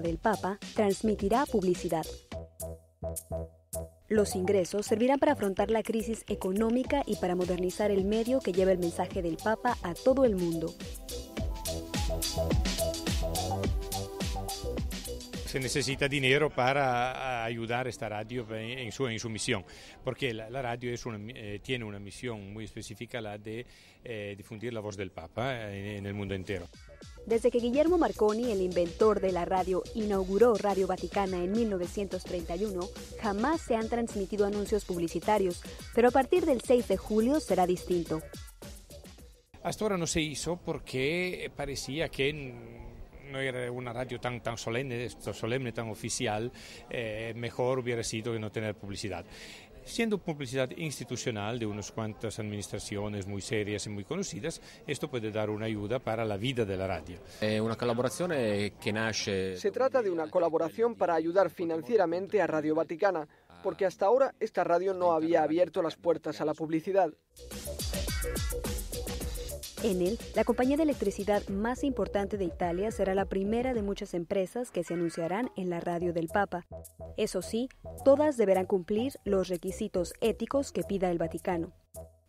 del Papa, transmitirá publicidad. Los ingresos servirán para afrontar la crisis económica y para modernizar el medio que lleva el mensaje del Papa a todo el mundo. Se necesita dinero para ayudar a esta radio en su, en su misión, porque la, la radio es una, eh, tiene una misión muy específica, la de eh, difundir la voz del Papa en, en el mundo entero. Desde que Guillermo Marconi, el inventor de la radio, inauguró Radio Vaticana en 1931, jamás se han transmitido anuncios publicitarios, pero a partir del 6 de julio será distinto. Hasta ahora no se hizo porque parecía que no era una radio tan, tan solemne, solemne, tan oficial, eh, mejor hubiera sido que no tener publicidad. Siendo publicidad institucional de unas cuantas administraciones muy serias y muy conocidas, esto puede dar una ayuda para la vida de la radio. È una collaborazione che nasce... Se trata de una colaboración para ayudar financieramente a Radio Vaticana, porque hasta ahora esta radio no había abierto las puertas a la publicidad. Enel, la compañía de electricidad más importante de Italia, será la primera de muchas empresas que se anunciarán en la radio del Papa. Eso sí, todas deberán cumplir los requisitos éticos que pida el Vaticano.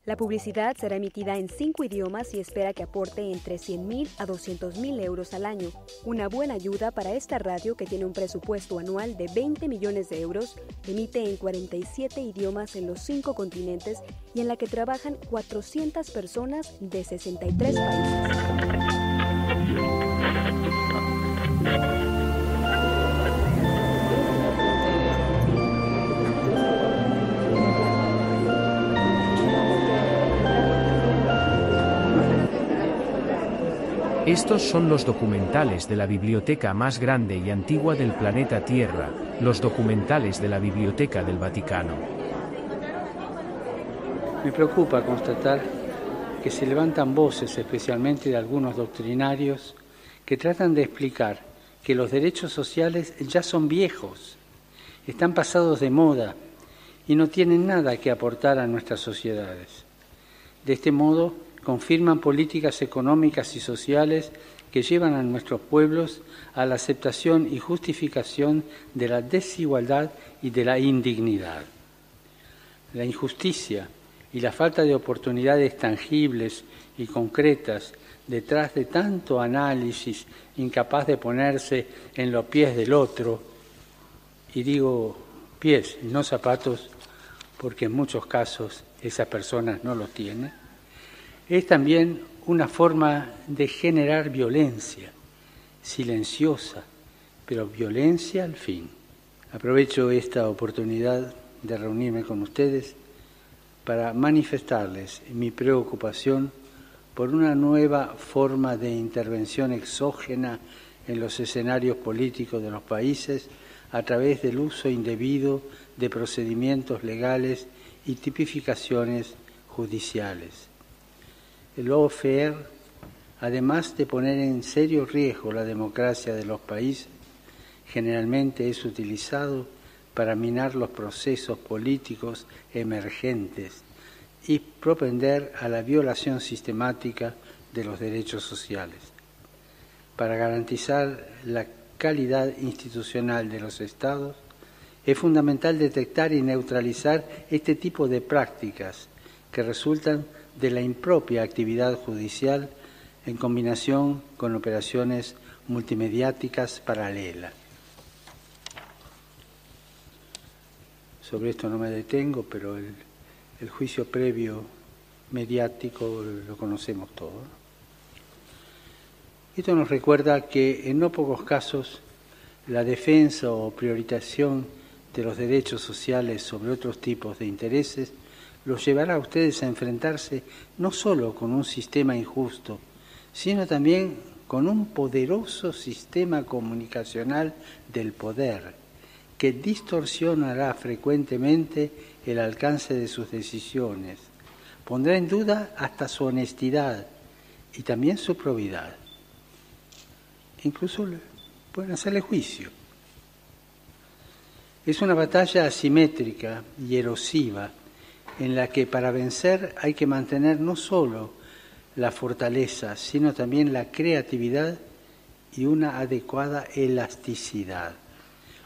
La publicidad será emitida en cinco idiomas y espera que aporte entre 100.000 a 200.000 euros al año, una buena ayuda para esta radio que tiene un presupuesto anual de 20 millones de euros, emite en 47 idiomas en los cinco continentes y en la que trabajan 400 personas de 63 países. Estos son los documentales de la biblioteca más grande y antigua del planeta Tierra, los documentales de la Biblioteca del Vaticano. Me preocupa constatar que se levantan voces, especialmente de algunos doctrinarios, que tratan de explicar que los derechos sociales ya son viejos, están pasados de moda y no tienen nada que aportar a nuestras sociedades. De este modo, confirman políticas económicas y sociales que llevan a nuestros pueblos a la aceptación y justificación de la desigualdad y de la indignidad. La injusticia y la falta de oportunidades tangibles y concretas detrás de tanto análisis incapaz de ponerse en los pies del otro, y digo pies no zapatos, porque en muchos casos esas personas no los tienen, es también una forma de generar violencia, silenciosa, pero violencia al fin. Aprovecho esta oportunidad de reunirme con ustedes para manifestarles mi preocupación por una nueva forma de intervención exógena en los escenarios políticos de los países a través del uso indebido de procedimientos legales y tipificaciones judiciales. El lawfare, además de poner en serio riesgo la democracia de los países, generalmente es utilizado para minar los procesos políticos emergentes y propender a la violación sistemática de los derechos sociales. Para garantizar la calidad institucional de los Estados, es fundamental detectar y neutralizar este tipo de prácticas que resultan de la impropia actividad judicial en combinación con operaciones multimediáticas paralelas. Sobre esto no me detengo, pero el, juicio previo mediático lo conocemos todos. Esto nos recuerda que en no pocos casos la defensa o priorización de los derechos sociales sobre otros tipos de intereses los llevará a ustedes a enfrentarse no solo con un sistema injusto, sino también con un poderoso sistema comunicacional del poder que distorsionará frecuentemente el alcance de sus decisiones, pondrá en duda hasta su honestidad y también su probidad. Incluso pueden hacerle juicio. Es una batalla asimétrica y erosiva en la que para vencer hay que mantener no solo la fortaleza, sino también la creatividad y una adecuada elasticidad.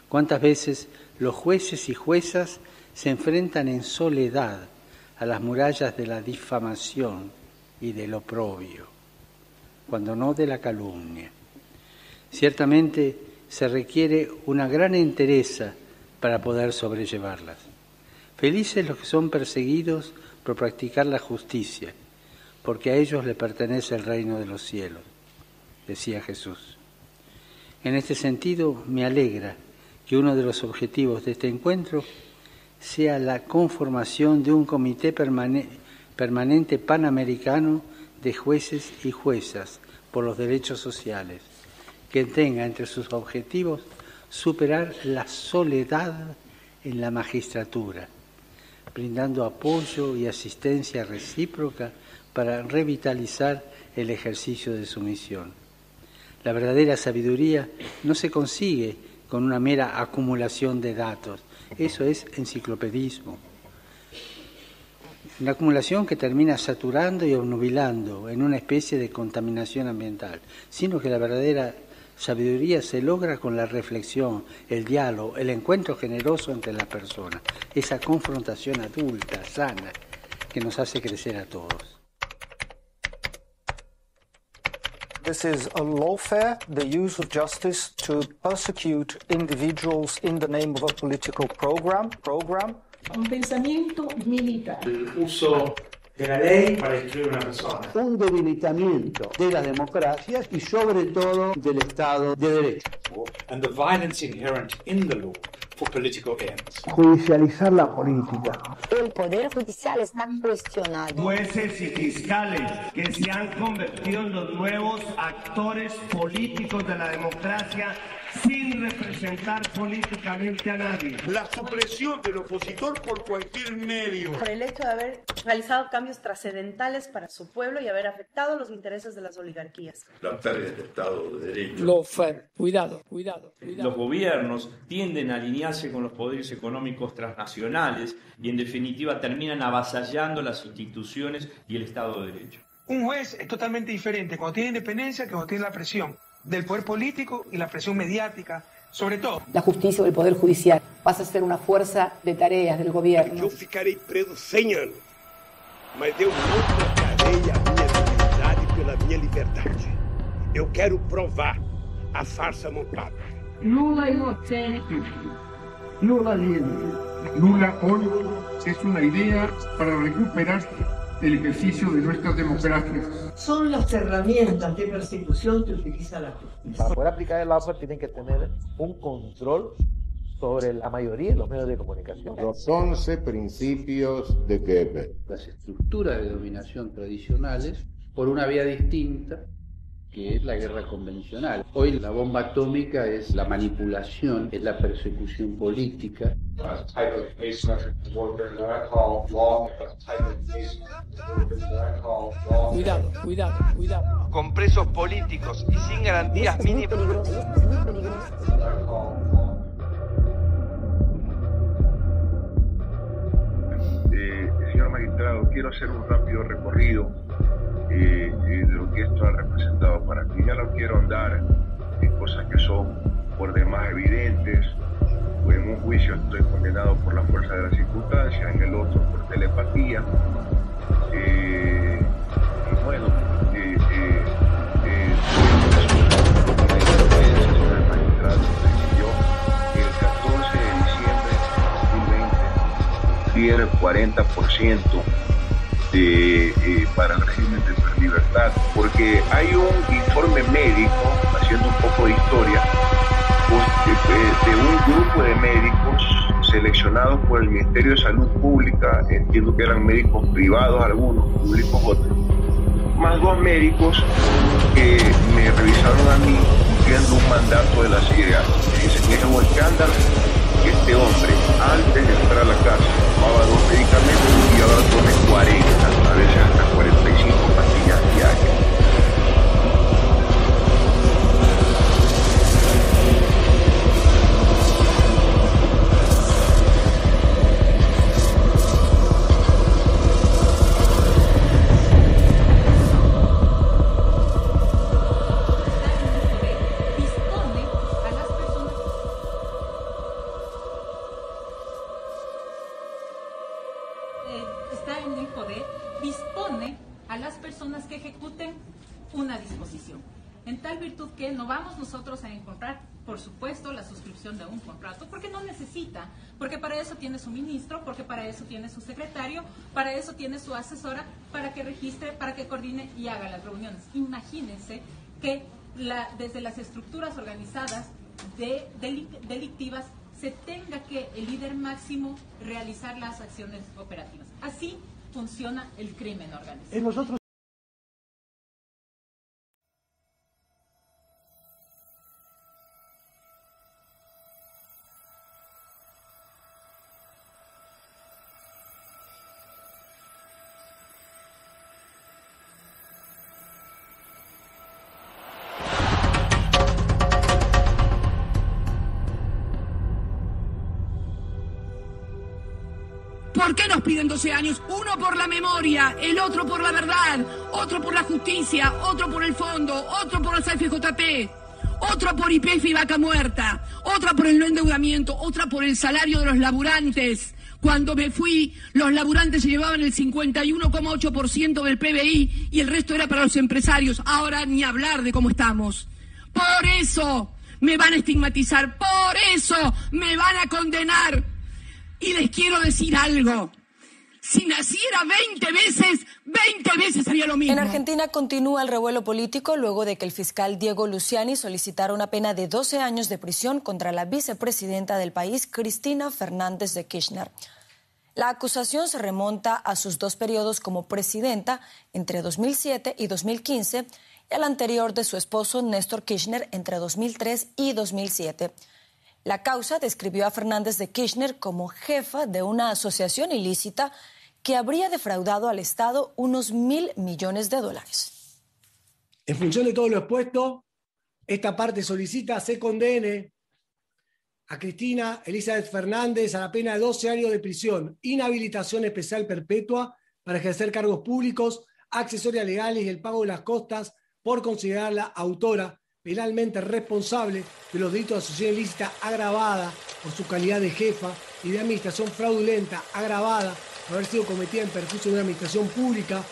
¿Cuántas veces los jueces y juezas se enfrentan en soledad a las murallas de la difamación y del oprobio, cuando no de la calumnia? Ciertamente se requiere una gran entereza para poder sobrellevarlas. Felices los que son perseguidos por practicar la justicia, porque a ellos le pertenece el reino de los cielos, decía Jesús. En este sentido, me alegra que uno de los objetivos de este encuentro sea la conformación de un comité permanente panamericano de jueces y juezas por los derechos sociales, que tenga entre sus objetivos superar la soledad en la magistratura, brindando apoyo y asistencia recíproca para revitalizar el ejercicio de su misión. La verdadera sabiduría no se consigue con una mera acumulación de datos, eso es enciclopedismo. Una acumulación que termina saturando y obnubilando en una especie de contaminación ambiental, sino que la verdadera Sabiduría se logra con la reflexión, el diálogo, el encuentro generoso entre las personas, esa confrontación adulta, sana, que nos hace crecer a todos. This is a lawfare, the use of justice to persecute individuals in the name of a political program. program. Un pensamiento militar. El uso de la ley para destruir una persona. Un debilitamiento de las democracias y sobre todo del Estado de Derecho. And the violence inherent in the law for political ends. Judicializar la política. El poder judicial está cuestionado. Jueces y fiscales que se han convertido en los nuevos actores políticos de la democracia sin representar políticamente a nadie. La supresión del opositor por cualquier medio. Por el hecho de haber realizado cambios trascendentales para su pueblo y haber afectado los intereses de las oligarquías. La pérdida del Estado de Derecho. Lo fue. Cuidado, cuidado, cuidado. Los gobiernos tienden a alinearse con los poderes económicos transnacionales y en definitiva terminan avasallando las instituciones y el Estado de Derecho. Un juez es totalmente diferente cuando tiene independencia que cuando tiene la presión del poder político y la presión mediática, sobre todo. La justicia o el poder judicial pasa a ser una fuerza de tareas del gobierno. Yo ficarei preso 100 anos, mas eu não trocarei a minha dignidade pela minha liberdade. Eu quero provar a farsa montada. Lula inocente, Lula libre. Lula hoy es una idea para recuperar el ejercicio de nuestras democracias. Son las herramientas de persecución que utiliza la justicia. Para poder aplicar el lawfare tienen que tener un control sobre la mayoría de los medios de comunicación. Los 11 principios de Goebbels. Las estructuras de dominación tradicionales por una vía distinta que es la guerra convencional. Hoy la bomba atómica es la manipulación, es la persecución política. Cuidado, cuidado, cuidado. Con presos políticos y sin garantías mínimas. Eh, señor magistrado, quiero hacer un rápido recorrido eh, de lo que esto ha representado para mí. Ya no quiero andar en cosas que son por demás evidentes. En un juicio estoy condenado por la fuerza de la circunstancia, en el otro por telepatía. Eh, y bueno, eh, eh, eh, el 14 de diciembre de 2020 diera el 40% de, eh, para el régimen de porque hay un informe médico, haciendo un poco de historia, pues, de, un grupo de médicos seleccionados por el Ministerio de Salud Pública, entiendo que eran médicos privados algunos, públicos otros, más dos médicos que me revisaron a mí cumpliendo un mandato de la CIA. Dicen que es un escándalo que este hombre, antes de entrar a la casa, dispone a las personas que ejecuten una disposición. En tal virtud que no vamos nosotros a encontrar, por supuesto, la suscripción de un contrato, porque no necesita, porque para eso tiene su ministro, porque para eso tiene su secretario, para eso tiene su asesora, para que registre, para que coordine y haga las reuniones. Imagínense que la, desde las estructuras organizadas de, delictivas se tenga que el líder máximo realizar las acciones operativas. Así funciona el crimen organizado. ¿Por qué nos piden 12 años? Uno por la memoria, el otro por la verdad, otro por la justicia, otro por el fondo, otro por el CFJP, otro por IPF y vaca muerta, otra por el no endeudamiento, otra por el salario de los laburantes. Cuando me fui, los laburantes se llevaban el 51,8% del PBI y el resto era para los empresarios. Ahora ni hablar de cómo estamos. Por eso me van a estigmatizar, por eso me van a condenar. Y les quiero decir algo. Si naciera 20 veces, 20 veces sería lo mismo. En Argentina continúa el revuelo político luego de que el fiscal Diego Luciani solicitara una pena de 12 años de prisión contra la vicepresidenta del país, Cristina Fernández de Kirchner. La acusación se remonta a sus dos periodos como presidenta entre 2007 y 2015 y al anterior de su esposo Néstor Kirchner entre 2003 y 2007. La causa describió a Fernández de Kirchner como jefa de una asociación ilícita que habría defraudado al Estado unos mil millones de dólares. En función de todo lo expuesto, esta parte solicita se condene a Cristina Elizabeth Fernández a la pena de 12 años de prisión, inhabilitación especial perpetua para ejercer cargos públicos, accesorias legales y el pago de las costas por considerarla autora penalmente responsable de los delitos de asociación ilícita agravada por su calidad de jefa y de administración fraudulenta agravada haber sido cometida en perjuicio de una administración pública